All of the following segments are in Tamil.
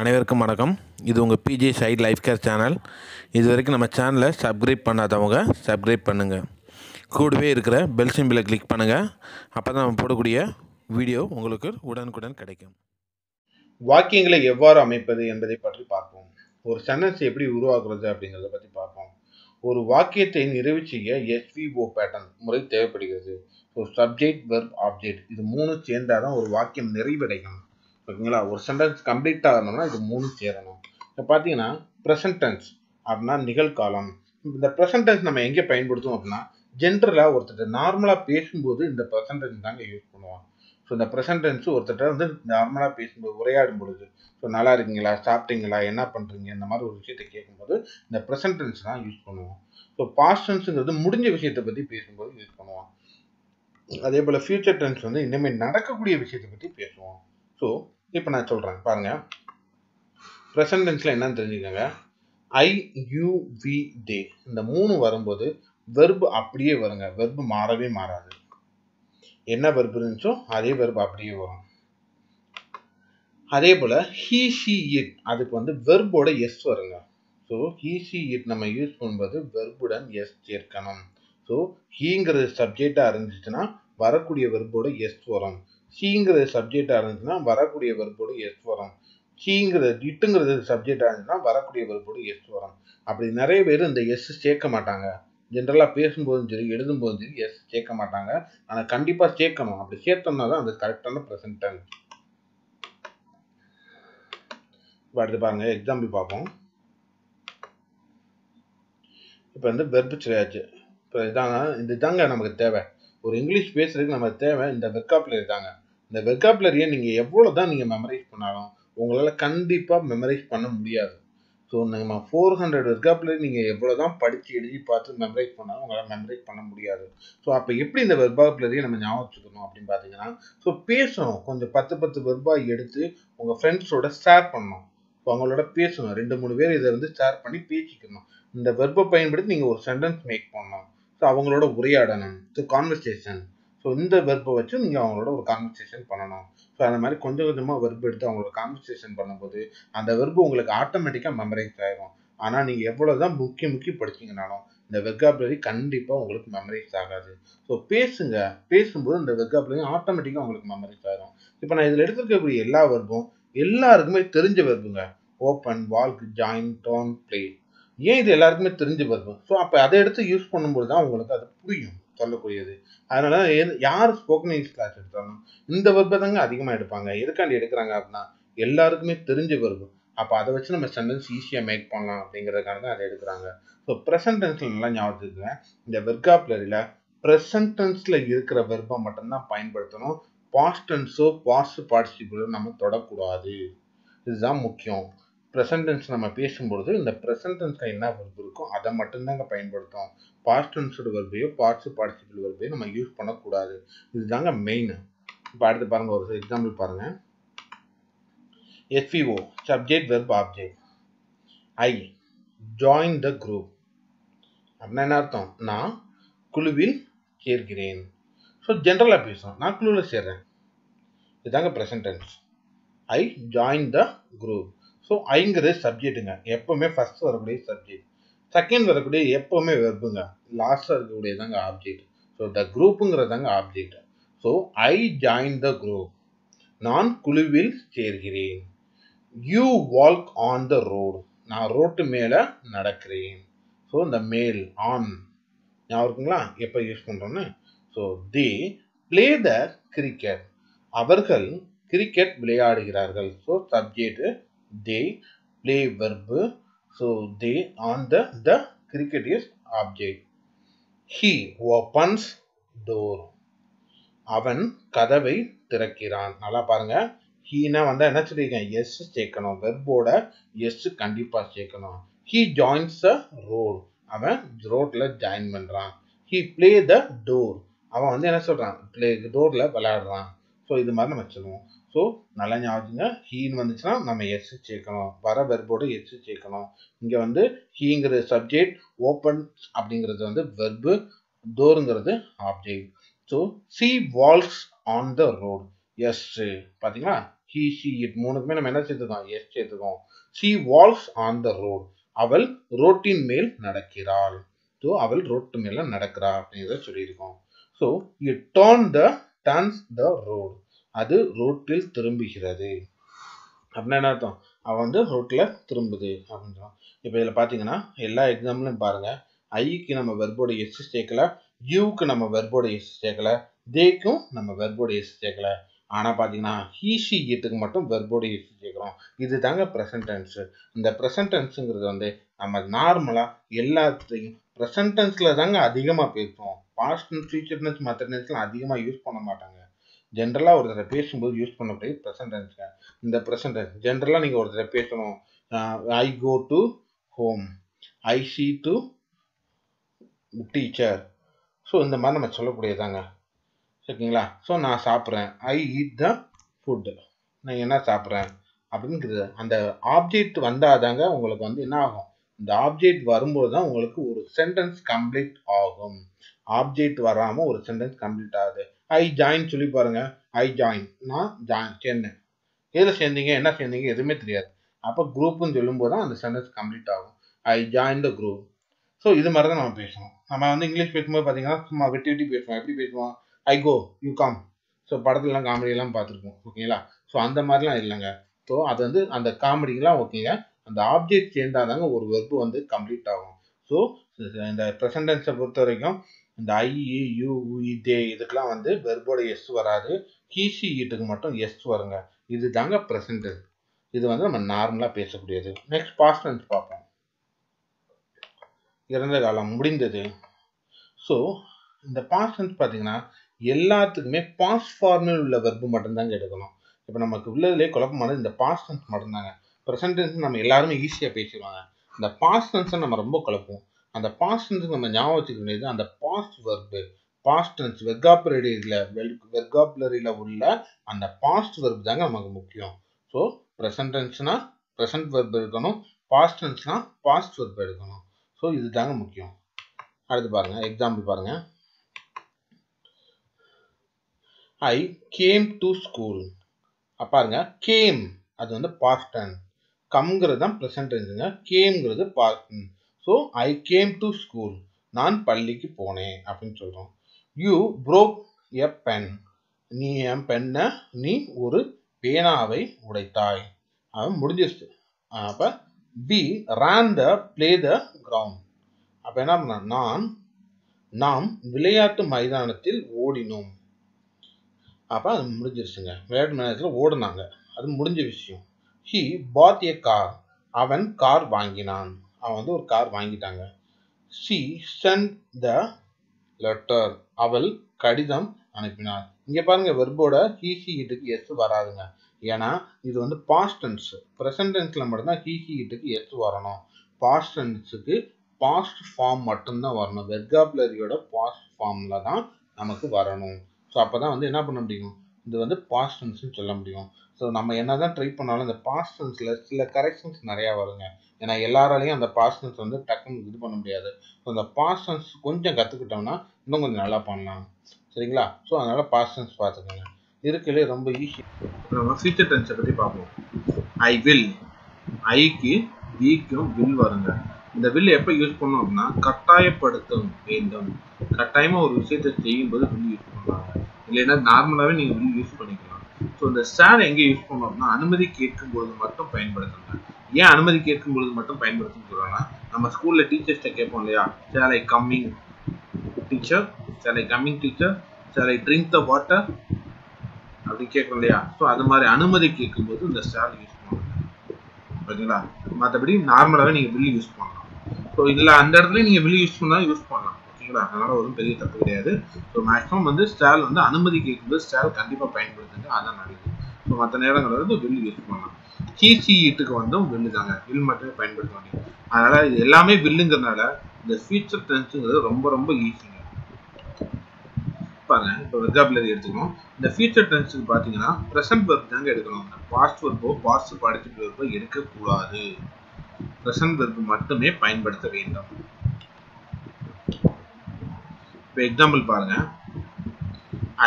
அனைவருக்கும் வணக்கம். இது உங்கள் BJ side life care channel இது வரைக்கும் நம்ம சேனலை சப்ஸ்கிரைப் பண்ணாதவங்க சப்ஸ்கிரைப் பண்ணுங்கள் கூடவே இருக்கிற பெல் சிம்பிளை கிளிக் பண்ணுங்கள் அப்போ தான் நம்ம போடக்கூடிய வீடியோ உங்களுக்கு உடனுக்குடன் கிடைக்கும். வாக்கியங்களை எவ்வாறு அமைப்பது என்பதை பற்றி பார்ப்போம். ஒரு சென்டென்ஸ் எப்படி உருவாக்குறது அப்படிங்கிறத பற்றி பார்ப்போம். ஒரு வாக்கியத்தை நிறைவு செய்ய எஸ்விஓ பேட்டர்ன் முறை தேவைப்படுகிறது. ஸோ சப்ஜெக்ட் வெர்ப் ஆப்ஜெக்ட் இது மூணு சேர்ந்தால் தான் ஒரு வாக்கியம் நிறைவடையும். ஓகேங்களா? ஒரு சென்டென்ஸ் கம்ப்ளீட் ஆகணும்னா இது மூணு சேரணும். இப்போ பார்த்தீங்கன்னா ப்ரெசன்ட் டென்ஸ் அப்படின்னா நிகழ்காலம். இந்த ப்ரெசன்ட் டென்ஸ் நம்ம எங்கே பயன்படுத்துவோம் அப்படின்னா ஜென்ரலாக ஒருத்தர் நார்மலாக பேசும்போது இந்த ப்ரெசன்ட் டென்ஸ் தாங்க யூஸ் பண்ணுவோம் ஸோ இந்த ப்ரெசன்ட் டென்ஸ் ஒருத்தர் வந்து நார்மலாக பேசும்போது உரையாடும் பொழுது ஸோ நல்லா இருக்கீங்களா? சாப்பிட்டீங்களா? என்ன பண்ணுறீங்க இந்த மாதிரி ஒரு விஷயத்தை கேட்கும்போது இந்த ப்ரெசன்ட் டென்ஸ் தான் யூஸ் பண்ணுவோம். ஸோ பாஸ்ட் டென்ஸுங்கிறது முடிஞ்ச விஷயத்தை பற்றி பேசும்போது யூஸ் பண்ணுவோம் அதே போல் ஃபியூச்சர் டென்ஸ் வந்து இனிமேல் நடக்கக்கூடிய விஷயத்தை பற்றி பேசுவோம். ஸோ இப்போ நான் சொல்கிறேன் பாருங்கள் ப்ரெசன்ட் டென்ஸில் என்னன்னு தெரிஞ்சுக்கோங்க. ஐ யூ வி டே இந்த மூணு வரும்போது வெர்பு அப்படியே வருங்க. வெர்பு மாறவே மாறாது. என்ன வெர்பு இருந்துச்சோ அதே வெர்பு அப்படியே வரும். அதே போல் ஹீ ஷி இட் அதுக்கு வந்து வெர்போட எஸ் வருங்க. ஸோ ஹீ ஷி இட் நம்ம யூஸ் பண்ணும்போது வெர்புடன் எஸ் சேர்க்கணும். ஸோ ஹீங்கிறது சப்ஜெக்டாக இருந்துச்சுன்னா வரக்கூடிய வெர்போட எஸ் வரும். சீங்கிறது சப்ஜெக்டாக இருந்துச்சுன்னா வரக்கூடிய வெறுப்போடு எஸ் வரும். சீங்கிறது இட்டுங்கிறது சப்ஜெக்டாக இருந்துச்சுன்னா வரக்கூடிய வெறுப்போடு எஸ் வரும். அப்படி நிறைய பேர் இந்த எஸ் சேர்க்க மாட்டாங்க. ஜென்ரலாக பேசும்போதும் சரி எழுதும்போதும் சரி எஸ் சேர்க்க மாட்டாங்க. ஆனால் கண்டிப்பாக சேர்க்கணும். அப்படி சேர்த்தோம்னா தான் அது கரெக்டான ப்ரெசன்ட் டென்ஸ் இப்போ அடுத்து பாருங்க எக்ஸாம்பிள் பார்ப்போம். இப்போ வந்து வெர்பு சொல்லியாச்சு இப்போ இதாங்க இதுதாங்க நமக்கு தேவை. ஒரு இங்கிலீஷ் பேசுறதுக்கு நமக்கு தேவை. இந்த வெர்காப்பில் இருக்காங்க இந்த வெர்காப்புலரியை நீங்கள் எவ்வளோ தான் நீங்கள் மெமரைஸ் பண்ணாலும் உங்களால் கண்டிப்பாக மெமரைஸ் பண்ண முடியாது. ஸோ நம்ம ஃபோர் ஹண்ட்ரட் வெர்காப்புலரி நீங்கள் எவ்வளோ தான் படித்து எழுதி பார்த்து மெமரைஸ் பண்ணாலும் உங்களால் மெமரைஸ் பண்ண முடியாது. ஸோ அப்போ எப்படி இந்த வெர்பாப்புலரியை நம்ம ஞாபகம் வச்சுக்கணும் அப்படின்னு பார்த்தீங்கன்னா ஸோ பேசணும். கொஞ்சம் பத்து பத்து வெர்பாய் எடுத்து உங்கள் ஃப்ரெண்ட்ஸோட ஷேர் பண்ணணும். ஸோ அவங்களோட பேசணும். ரெண்டு மூணு பேர் இதை வந்து ஷேர் பண்ணி பேசிக்கணும். இந்த வெர்பை பயன்படுத்தி நீங்கள் ஒரு சென்டென்ஸ் மேக் பண்ணணும். ஸோ அவங்களோட உரையாடணும். ஸோ கான்வர்சேஷன் ஸோ இந்த வெர்பை வச்சு நீங்கள் அவங்களோட ஒரு கான்வர்சேஷன் பண்ணணும். ஸோ அந்த மாதிரி கொஞ்சம் கொஞ்சமாக வெர்ப் எடுத்து அவங்களோட கான்வர்சேஷன் பண்ணும்போது அந்த வெர்பு உங்களுக்கு ஆட்டோமேட்டிக்காக மெமரைஸ் ஆயிரும். ஆனால் நீங்கள் எவ்வளோ தான் முக்கிய முக்கிய படிச்சிங்கனாலும் இந்த வெக்காபுலரி கண்டிப்பாக உங்களுக்கு மெமரைஸ் ஆகாது. ஸோ பேசுங்க. பேசும்போது இந்த வெக்காபுலரி ஆட்டோமேட்டிக்காக உங்களுக்கு மெமரைஸ் ஆயிரும். இப்போ நான் இதில் எடுத்துருக்கக்கூடிய எல்லா வெர்பும் எல்லாருக்குமே தெரிஞ்ச வெர்புங்க open walk join done play ஏன் இது எல்லாருக்குமே தெரிஞ்ச வெர்பு ஸோ அப்போ அதை எடுத்து யூஸ் பண்ணும்போது தான் உங்களுக்கு அது புரியும். சொல்லக்கூடியது. அதனால யார் ஸ்போக்கன் இங்கிலீஷ் கிளாஸ் எடுத்தாலும் இந்த வெர்பை தாங்க அதிகமாக எடுப்பாங்க. எதுக்காண்டி எடுக்கிறாங்க அப்படின்னா எல்லாருக்குமே தெரிஞ்ச வெர்பு அப்போ அதை வச்சு நம்ம சென்டென்ஸ் ஈஸியாக மேக் பண்ணலாம் அப்படிங்கிறதுக்காக தான் அதை எடுக்கிறாங்க. ஸோ ப்ரெசன்ட் டென்ஸில் நல்லா ஞாபகத்துக்கு இந்த வெர்காப்லரியில் ப்ரெசன்ட் டென்ஸில் இருக்கிற வெர்பை மட்டும்தான் பயன்படுத்தணும். பாஸ்ட் டென்ஸோ பாஸ்ட் பார்ட்டிசிபிளோ நம்ம தொடக்கூடாது. இதுதான் முக்கியம். ப்ரெசன்டென்ஸ் நம்ம பேசும்பொழுது இந்த ப்ரெசன்டென்ஸில் என்ன வெர்பு இருக்கோ அதை மட்டும்தாங்க பயன்படுத்தும் பாஸ்ட் டென்ஸோட வெர்பையோ பாஸ்ட் பார்ட்டிசிபிள் வெர்பையோ நம்ம யூஸ் பண்ணக்கூடாது. இதுதாங்க மெயின் இப்போ அடுத்து பாருங்கள் ஒரு எக்ஸாம்பிள் பாருங்கள் SPO subject verb object I join the group அப்படின்னா என்ன அர்த்தம்? நான் குழுவில் சேர்கிறேன். ஸோ ஜென்ரலாக பேசுகிறோம் நான் குழுவில் சேர்றேன். இதுதாங்க present tense I join the group so ஐங்கிறது சப்ஜெக்ட்டுங்க எப்போவுமே ஃபர்ஸ்ட் வரக்கூடிய சப்ஜெக்ட் செகண்ட் வரக்கூடிய எப்போவுமே வெர்புங்க லாஸ்டாக இருக்கக்கூடியதாங்க object so the குரூப்புங்கிறதாங்க object so I join the group நான் குழுவில் சேர்கிறேன். You walk on the road நான் ரோட்டு மேலே நடக்கிறேன். ஸோ இந்த மேல் ஆன் ஞாபகம் இருக்குங்களா? எப்போ யூஸ் பண்ணுறோன்னு so they play the cricket அவர்கள் cricket விளையாடுகிறார்கள். So subject they play verb so they on the the cricket is object he opens door அவன் கதவை திறக்கிறான். நல்லா பாருங்க. ஹீனா வந்து என்ன சொல்லியிருக்கேன்? எஸ் சேர்க்கணும். வெர்போட எஸ் கண்டிப்பாக சேர்க்கணும். ஹீ ஜாயின்ஸ் த ரோல் அவன் ரோட்டில் ஜாயின் பண்ணுறான் ஹீ பிளே த டோர் அவன் வந்து என்ன சொல்கிறான் பிளே டோரில் விளையாடுறான். ஸோ இது மாதிரி நம்ம சொல்லுவோம். ஸோ நல்லா ஞாபகங்க ஹீன்னு வந்துச்சுன்னா நம்ம எஸ் சேர்க்கணும். வர வெர்போட எஸ் சேர்க்கணும். இங்கே வந்து ஹீங்கிறது சப்ஜெக்ட் ஓப்பன் அப்படிங்கிறது வந்து verb டோருங்கிறது object so she walks on the road S பார்த்தீங்களா ஹீ ஷி இட் மூணுக்குமே நம்ம என்ன சேர்த்துக்கோம் S சேர்த்துக்கோம் she walks on the road அவள் ரோட்டின் மேல் நடக்கிறாள். ஸோ அவள் ரோட்டு மேல நடக்கிறாள் அப்படிங்கிறத சொல்லியிருக்கோம். So you turn the turns the road அது ரோட்டில் திரும்புகிறது. அப்படின்னா என்ன அர்த்தம்? அவன் வந்து ரோட்டில் திரும்புது அப்படின்றான் இப்போ இதில் பார்த்தீங்கன்னா எல்லா எக்ஸாம்லையும் பாருங்கள் ஐக்கு நம்ம வெர்போட எஸ் சேர்க்கல யூக்கு நம்ம வெர்போட எஸ் சேர்க்கல தேக்கும் நம்ம வெர்போட எஸ் சேர்க்கல. ஆனால் பார்த்தீங்கன்னா ஹீஷி ஈட்டுக்கு மட்டும் வெர்போட எஸ் சேர்க்குறோம். இது தாங்க ப்ரெசன்ட் டென்ஸு இந்த ப்ரெசன்ட் டென்ஸுங்கிறது வந்து நம்ம நார்மலாக எல்லாத்தையும் ப்ரெசன்ட் டென்ஸில் தாங்க அதிகமாக பேசுவோம் பாஸ்ட் டென்ஸ் ஃபியூச்சர் டென்ஸ் மற்ற டென்ஸ்லாம் அதிகமாக யூஸ் பண்ண மாட்டாங்க. ஜென்ரலாக ஒரு தடவை பேசும்போது யூஸ் பண்ணக்கூடிய ப்ரெசன்ட் டென்ஸுங்க இந்த ப்ரெசன்ட் டென்ஸ் ஜென்ரலாக நீங்கள் ஒருத்தரை பேசணும். I go to home I see to teacher so இந்த மாதிரி நம்ம சொல்லக்கூடியதாங்க. சரிங்களா? ஸோ நான் சாப்பிட்றேன். ஐ ஈட் த ஃபுட்டு நான் என்ன சாப்பிட்றேன்? அப்படிங்கிறது அந்த ஆப்ஜெக்ட் வந்தால் தாங்க உங்களுக்கு வந்து என்ன ஆகும்? இந்த ஆப்ஜெக்ட் வரும்போது தான் உங்களுக்கு ஒரு சென்டென்ஸ் கம்ப்ளீட் ஆகும். ஆப்ஜெக்ட் வராமல் ஒரு சென்டென்ஸ் கம்ப்ளீட் ஆகுது. ஐ ஜாயின் சொல்லி பாருங்க. ஐ ஜாயின் நான் ஜாயின் சேர்ந்தேன். எதில் சேர்ந்தீங்க? என்ன சேர்ந்தீங்க? எதுவுமே தெரியாது. அப்போ குரூப்னு சொல்லும்போது தான் அந்த சென்டென்ஸ் கம்ப்ளீட் ஆகும். I join the group so இது மாதிரி தான் நம்ம பேசணும். நம்ம வந்து இங்கிலீஷ் பேசும்போது பார்த்தீங்கன்னா சும்மா வெட்டி வெட்டி பேசுவோம். எப்படி பேசுவோம்? I go you come so படத்துலலாம் காமெடியெல்லாம் பார்த்துருக்கோம் ஓகேங்களா ஸோ அந்த மாதிரிலாம் இல்லைங்க. ஸோ அது வந்து அந்த காமெடிக்கெலாம் ஓகேங்க அந்த ஆப்ஜெக்ட் சேர்ந்தாதாங்க ஒரு வெர்பு வந்து கம்ப்ளீட் ஆகும். ஸோ இந்த ப்ரெசன்டென்ஸை பொறுத்த வரைக்கும் இந்த ஐ யூ e, இதே e, இதுக்கெலாம் வந்து வெர்போட எஸ் வராது. ஹீசி ஈட்டுக்கு மட்டும் எஸ் வருங்க. இது தாங்க ப்ரெசன்டென்ஸ் இது வந்து நம்ம நார்மலாக பேசக்கூடியது. நெக்ஸ்ட் பாஸ்ட் டென்ஸ் பார்ப்போம். இறந்த காலம் முடிந்தது. ஸோ இந்த பாஸ்ட் டென்ஸ் பார்த்தீங்கன்னா எல்லாத்துக்குமே பாஸ்ட் ஃபார்மில் உள்ள வெர்பு மட்டும்தாங்க எடுக்கணும். இப்போ நமக்கு உள்ளதுலேயே குழப்பமானது இந்த பாஸ்ட் டென்ஸ் மட்டும்தாங்க. ப்ரெசன்ட் டென்ஸ் நம்ம எல்லாருமே ஈஸியாக பேசிடுவாங்க. அந்த பாஸ்ட் டென்ஸை நம்ம ரொம்ப குழப்போம் அந்த பாஸ்ட் டென்ஸ் நம்ம ஞாபகம் வச்சுக்க வேண்டியது அந்த பாஸ்ட் வெர்பு பாஸ்ட் டென்ஸ் வெர்காபுலரியில் வெர்காபுலரியில் உள்ள அந்த பாஸ்ட் வெர்ப் தாங்க நமக்கு முக்கியம். ஸோ ப்ரெசன்ட் டென்ஸ்னா ப்ரெசன்ட் வெர்ப் எடுக்கணும். பாஸ்ட் டென்ஸ்னால் பாஸ்ட் வெர்ப் எடுக்கணும். ஸோ இது தாங்க முக்கியம். அடுத்து பாருங்கள் எக்ஸாம்பிள் பாருங்கள் ஐ கேம் டு ஸ்கூல் பாருங்க. கேம் அது வந்து பாஸ்ட் டென்ஸ் கம்ங்கிறது தான் ப்ரெசன்ட் டென்ஸுங்க கேம்ங்கிறது பா so I came to school நான் பள்ளிக்கு போனேன் அப்படின்னு சொல்கிறோம் யூ ப்ரோக் எ பென் நீ என் பெண்ணை நீ ஒரு பேனாவை உடைத்தாய். அவன் முடிஞ்சிருச்சு. அப்போ B ran the play the ground அப்போ என்ன பண்ண நான் நாம் விளையாட்டு மைதானத்தில் ஓடினோம். அப்போ அது முடிஞ்சிருச்சுங்க. விளையாட்டு மைதானத்தில் ஓடினாங்க. அது முடிஞ்ச விஷயம். ஹி பாத் ஏ கார் அவன் கார் வாங்கினான். அவன் வந்து ஒரு கார் வாங்கிட்டாங்க. சி சென்ட் த லெட்டர் அவள் கடிதம் அனுப்பினாள். இங்கே பாருங்க வெர்போட ஹீசி இட்டுக்கு எஸ் வராதுங்க. ஏன்னா இது வந்து பாஸ்ட் டென்ஸ் ப்ரெசன்ட் டென்ஸில் மட்டும்தான் ஹீசி இட்டுக்கு எஸ் வரணும். பாஸ்ட் டென்ஸுக்கு பாஸ்ட் ஃபார்ம் மட்டும்தான் வரணும். வெர்காப்லரியோட பாஸ்ட் ஃபார்மில் தான் நமக்கு வரணும். ஸோ அப்போ தான் வந்து என்ன பண்ண முடியும்? இது வந்து பாஸ்ட் டென்ஸ்னு சொல்ல முடியும். ஸோ நம்ம என்ன தான் ட்ரை பண்ணாலும் இந்த பாஸ்ட் சில கரெக்ஷன்ஸ் நிறையா வருங்க. ஏன்னா எல்லாராலையும் அந்த பாஸ்ட் டென்ஸ் வந்து டக்குன்னு இது பண்ண முடியாது. ஸோ அந்த பாஸ்ட் டென்ஸ் கொஞ்சம் கற்றுக்கிட்டோம்னா இன்னும் கொஞ்சம் நல்லா பண்ணலாம். சரிங்களா? ஸோ அதனால் பாஸ்ட் டென்ஸ் பார்த்துக்கோங்க இருக்கலே ரொம்ப ஈஸி நம்ம ஃபியூச்சர் டென்ஸை பற்றி பார்ப்போம். ஐ வில் ஐக்கு விக்கும் வில் வருங்க. இந்த வில் எப்போ யூஸ் பண்ணோம் அப்படின்னா கட்டாயப்படுத்தும் வேண்டும். கட்டாயமாக ஒரு விஷயத்தை செய்யும்போது வில் யூஸ் பண்ணுவாங்க இல்லைன்னா நார்மலாகவே நீங்கள் வந்து யூஸ் பண்ணிக்கலாம். ஸோ இந்த ஸ்டார் எங்கே யூஸ் பண்ணோம்னா அனுமதி கேட்கும் பொழுது மட்டும் பயன்படுத்துங்க. ஏன் அனுமதி கேட்கும் பொழுது மட்டும் பயன்படுத்துன்னு சொல்கிறாங்கன்னா நம்ம ஸ்கூலில் டீச்சர்ஸ்ட்ட கேட்போம் இல்லையா? Sir I coming teacher sir I coming teacher sir I drink the water அப்படி கேட்கும் இல்லையா? ஸோ அது மாதிரி அனுமதி கேட்கும்போது இந்த ஸ்டார் யூஸ் பண்ணுங்க. ஓகேங்களா? மற்றபடி நார்மலாகவே நீங்கள் பில்லு யூஸ் பண்ணலாம். ஸோ இதில் அந்த இடத்துல நீங்கள் பில்லு யூஸ் பண்ணால் யூஸ் பண்ணலாம். ஓகேங்களா அதனால ஒன்றும் பெரிய தப்பு கிடையாது. ஸோ மேக்ஸிமம் வந்து ஸ்டால் வந்து அனுமதி கேட்கும்போது ஸ்டால் கண்டிப்பாக பயன்படுத்துங்க. அதான் நல்லது. ஸோ மற்ற நேரங்களில் வந்து பில்லு யூஸ் பண்ணலாம். கீசி ஈட்டுக்கு வந்து வில்லு தாங்க. வில் மட்டுமே பயன்படுத்த முடியும் அதனால இது எல்லாமே வில்லுங்கிறதுனால இந்த ஃபியூச்சர் டென்ஸுங்கிறது ரொம்ப ரொம்ப ஈஸிங்க பாருங்க. இப்போ வெர்காபுலரி எடுத்துக்கணும். இந்த ஃபியூச்சர் டென்ஸுக்கு பார்த்தீங்கன்னா ப்ரெசன்ட் வெர்ப் தாங்க எடுக்கணும். இந்த பாஸ்ட் வெர்போ பாஸ்ட் பார்ட்டிசிபிள் வெர்போ எடுக்கக்கூடாது. ப்ரெசன்ட் வெர்ப் மட்டுமே பயன்படுத்த வேண்டும். இப்போ எக்ஸாம்பிள் பாருங்க.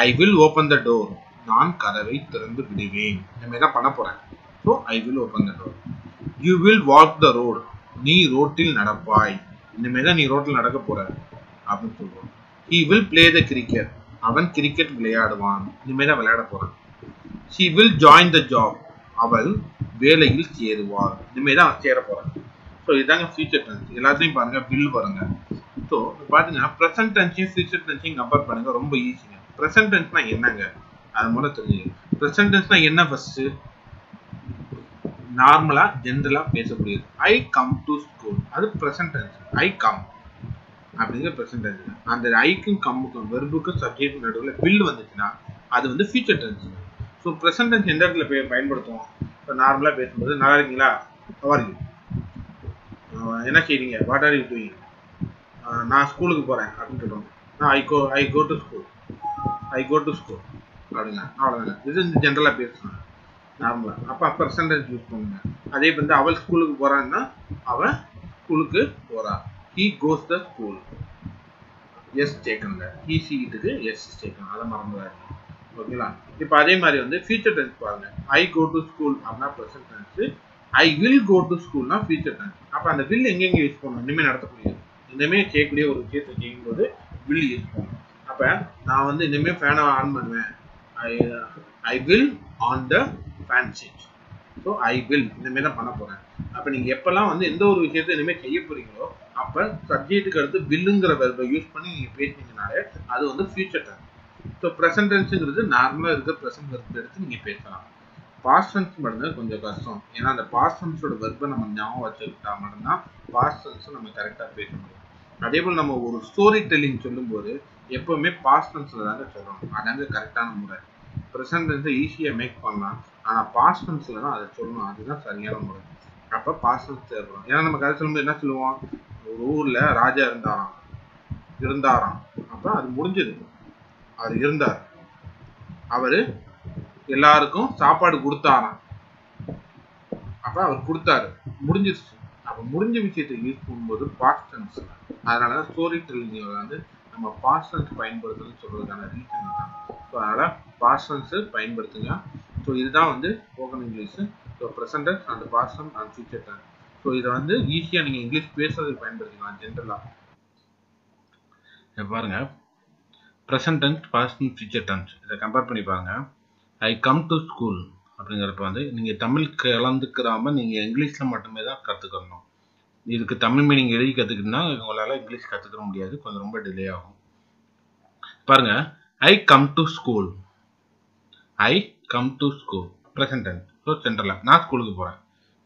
I will open the door நான் கதவை திறந்து விடுவேன். இனிமேல் தான் பண்ண போறேன். So I will open the door you will walk the road நீ ரோட்டில் நடப்பாய். இனிமேல் தான் நீ ரோட்டில் நடக்க போற. அப்படின்னு சொல்லுவோம் he will play the cricket அவன் கிரிக்கெட் விளையாடுவான். இனிமேல் தான் விளையாட போறான். He will join the job அவள் வேலையில் சேருவாள். இனிமேல் தான் சேர போறான். ஸோ இதுதாங்க ஃபியூச்சர் ட்ரெண்ட் எல்லாத்தையும் பாருங்க வில் வருங்க. ஸோ பார்த்தீங்கன்னா ப்ரெசன்ட் டென்ஸையும் ஃபியூச்சர் டென்ஸையும் கம்பேர் பண்ணுங்க ரொம்ப ஈஸிங்க ப்ரெசன்ட் டென்ஸ்னா என்னங்க? அது மூலம் தெரிஞ்சுங்க ப்ரெசன்ட் டென்ஸ்னா என்ன ஃபர்ஸ்ட் நார்மலா ஜென்ரலாக பேசக்கூடியது. ஐ கம் டு ஸ்கூல் அது ப்ரெசன்ட் டென்ஸ் ஐ கம் அப்படிங்கிற ப்ரெசன்ட் டென்ஸ் அந்த ஐக்கும் கம்முக்கும் வெர்புக்கும் சப்ஜெக்ட் நடுவில் பில் வந்துச்சுன்னா அது வந்து future tense so present tense எந்த இடத்துல பயன்படுத்துவோம்? இப்போ நார்மலாக பேசும்போது நல்லா இருக்கீங்களா? அவர் என்ன செய்றீங்க? வாட் ஆர் யூ டூயிங் நான் ஸ்கூலுக்கு போகிறேன் அப்படின்னு சொல்லுவாங்க நான் I go I go to school I go to school அப்படின்னா அவ்வளோதாங்க இது இந்த ஜென்ரலாக பேசுவாங்க நார்மலாக அப்போ பர்சன்டேஜ் யூஸ் பண்ணுங்க. அதே வந்து அவள் ஸ்கூலுக்கு போகிறான்னா அவன் ஸ்கூலுக்கு போகிறா he goes the school S சேர்க்கணுங்க. He சீட்டுக்கு எஸ் சேர்க்கணும். அதை மறந்துடாது ஓகேங்களா இப்போ அதே மாதிரி வந்து ஃபியூச்சர் டென்ஸ் பாருங்க. ஐ கோ டு ஸ்கூல் அப்படின்னா present tense I will go to ஸ்கூல்னா future tense அப்போ அந்த வில் எங்கெங்க யூஸ் பண்ணணும்? இனிமேல் நடத்தக்கூடியது. இனிமேல் செய்யக்கூடிய ஒரு விஷயத்தை செய்யும்போது வில் இருக்கும். அப்போ நான் வந்து இனிமேல் ஃபேனை ஆன் பண்ணுவேன். I I will on the fan seat so I will இனிமேல் தான் பண்ண போகிறேன் அப்போ நீங்கள் எப்போல்லாம் வந்து எந்த ஒரு விஷயத்தை இனிமேல் செய்ய போகிறீங்களோ அப்போ சப்ஜெக்ட்டுக்கு அடுத்து வில்லுங்கிற வெர்பை யூஸ் பண்ணி நீங்கள் பேசினீங்கனாலே அது வந்து ஃபியூச்சர் டென்ஸ் ஸோ ப்ரெசன்ட் டென்ஸுங்கிறது நார்மலாக இருக்க ப்ரெசன்ட் வெர்ப் எடுத்து நீங்கள் பேசலாம். பாஸ்ட் டென்ஸ் மட்டும்தான் கொஞ்சம் கஷ்டம். ஏன்னா அந்த பாஸ்ட் டென்ஸோட வெர்பை நம்ம ஞாபகம் வச்சுக்கிட்டா மட்டும்தான் பாஸ்ட் டென்ஸை நம்ம கரெக்டாக பேச முடியும். அதே போல் நம்ம ஒரு ஸ்டோரி டெல்லிங் சொல்லும்போது எப்போவுமே பாஸ்ட் டென்ஸில் தாங்க சொல்லணும். அதாங்க கரெக்டான முறை. ப்ரெசன்ட் டென்ஸை ஈஸியாக மேக் பண்ணலாம். ஆனால் பாஸ்ட் டென்ஸில் தான் அதை சொல்லணும். அதுதான் சரியான முறை. அப்போ பாஸ்ட் டென்ஸ் தேவைப்படும் ஏன்னா நம்ம கதை சொல்லும்போது என்ன சொல்லுவோம்? ஒரு ஊரில் ராஜா இருந்தாராம். இருந்தாராம். அப்போ அது முடிஞ்சது. அவர் இருந்தார். அவர் எல்லாருக்கும் சாப்பாடு கொடுத்தாராம். அப்ப அவர் கொடுத்தாரு. முடிஞ்சிருச்சு. நம்ம முடிஞ்ச விஷயத்தை யூஸ் பண்ணும்போது பாஸ்டன்ஸ் அதனால தான் ஸ்டோரி டெல்லிங்கை வந்து நம்ம பாஸ்டன்ஸ் டென்ஸ் பயன்படுத்துறதுன்னு ரீசன் தான் ஸோ அதனால் பாஸ்டன்ஸு பயன்படுத்துங்க. ஸோ இதுதான் வந்து spoken English so present tense and past tense and future tense so இதை வந்து ஈஸியாக நீங்கள் இங்கிலீஷ் பேசுறதுக்கு பயன்படுத்திக்கலாம் ஜென்ரலாக பாருங்க. Present tense past future tense இதை கம்பேர் பண்ணி பாருங்க. ஐ கம் டு ஸ்கூல் அப்படிங்கிறப்ப வந்து நீங்கள் தமிழ் கலந்துக்கிறாமல் நீங்கள் இங்கிலீஷில் மட்டுமே தான் கற்றுக்கணும் இதுக்கு தமிழ் மீனிங் எழுதி கற்றுக்கிட்டா உங்களால் இங்கிலீஷ் கற்றுக்க முடியாது. கொஞ்சம் ரொம்ப டிலே ஆகும். பாருங்க. I come to school I come to school present so சென்ட்ரலாக நான் ஸ்கூலுக்கு போகிறேன்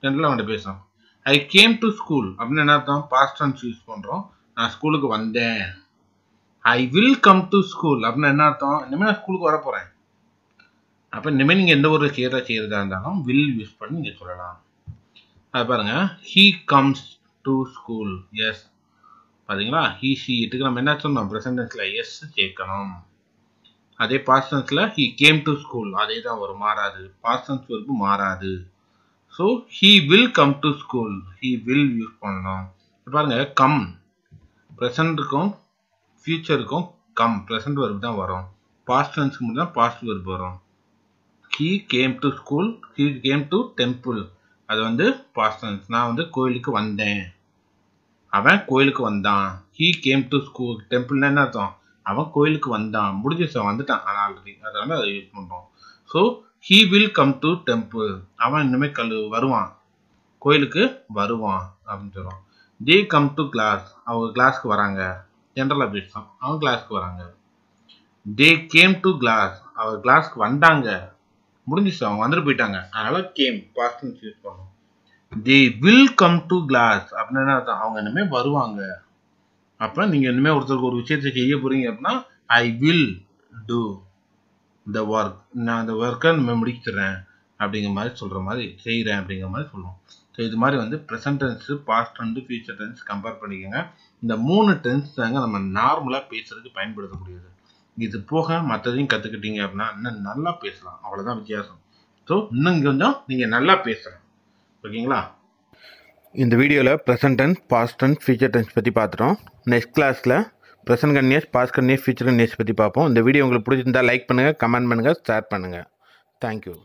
ஜென்ரலாக அவன்கிட்ட பேசுகிறோம் ஐ கேம் டு ஸ்கூல் அப்படின்னு என்ன அர்த்தம்? பாஸ்ட் டென்ஸ் யூஸ் பண்ணுறோம் நான் ஸ்கூலுக்கு வந்தேன். I will come to school அப்படின்னு என்ன அர்த்தம்? இனிமேல் நான் ஸ்கூலுக்கு வர போகிறேன் அப்போ இனிமேல் நீங்கள் எந்த ஒரு செய்கிறத செய்கிறதா இருந்தாலும் வில் யூஸ் பண்ணி நீங்கள் சொல்லலாம். அது பாருங்க. He comes to school S பார்த்தீங்களா ஹீ ஷி இதுக்கு நம்ம என்ன சொன்னோம்? ப்ரெசன்டென்ஸில் எஸ் சேர்க்கணும் அதே பாஸ்டன்ஸில் ஹீ கேம் டு ஸ்கூல் அதே தான் வரும். மாறாது. பாஸ்டன்ஸ் வரைக்கும் மாறாது. So he will come to school he will use பண்ணணும். பாருங்க. கம் ப்ரெசண்ட்டுக்கும் ஃபியூச்சருக்கும் கம் ப்ரெசன்ட் வெர்ப் தான் வரும். பாஸ்ட் டென்ஸ்க்கு மட்டும் தான் பாஸ்ட் வெர்ப் வரும். He came to school he came to temple அது வந்து பாஸ்ட் நான் வந்து கோயிலுக்கு வந்தேன். அவன் கோயிலுக்கு வந்தான். ஹீ கேம் டு ஸ்கூல் டெம்பிள்னா என்ன அர்த்தம்? அவன் கோயிலுக்கு வந்தான். முடிஞ்ச அவன் வந்துட்டான். ஆனால் ஆல்ரெடி அதனால அதை யூஸ் பண்ணுறோம் so he will come to temple அவன் இனிமேல் கல் வருவான். கோயிலுக்கு வருவான் அப்படின்னு சொல்லுவான் தே கம் டு கிளாஸ் அவங்க கிளாஸ்க்கு வராங்க. ஜென்ரல் பேசுகிறோம் அவங்க கிளாஸ்க்கு வராங்க. தே கேம் டு கிளாஸ் அவர் கிளாஸ்க்கு வந்தாங்க. முடிஞ்சிச்சு அவங்க வந்துட்டு போயிட்டாங்க. அதனால கேம் பாஸ்ட் யூஸ் பண்ணும். They will come to class அப்படின்னு என்ன அர்த்தம்? அவங்க இனிமேல் வருவாங்க. அப்போ நீங்கள் இனிமேல் ஒருத்தருக்கு ஒரு விஷயத்தை செய்ய போறீங்க அப்படின்னா I will do the work நான் அந்த ஒர்க்கை நம்ம முடிச்சிடுறேன் அப்படிங்கிற மாதிரி சொல்கிற மாதிரி செய்கிறேன் அப்படிங்கிற மாதிரி சொல்லுவோம். ஸோ இது மாதிரி வந்து present tense past and future tense compare பண்ணிக்கோங்க. இந்த மூணு டென்ஸ் தாங்க நம்ம நார்மலாக பேசுறதுக்கு பயன்படுத்தக்கூடியது. இது போக மற்றதையும் கற்றுக்கிட்டீங்க அப்படின்னா இன்னும் நல்லா பேசலாம். அவ்வளோதான் வித்தியாசம். ஸோ இன்னும் கொஞ்சம் நீங்கள் நல்லா பேசலாம். ஓகேங்களா? இந்த வீடியோவில் present tense past tense future tense பற்றி பார்த்துட்டோம். நெக்ஸ்ட் கிளாஸில் present continuous past continuous future continuous பற்றி பார்ப்போம். இந்த வீடியோ உங்களுக்கு பிடிச்சிருந்தா லைக் பண்ணுங்கள் கமெண்ட் பண்ணுங்கள் ஷேர் பண்ணுங்கள் தேங்க்யூ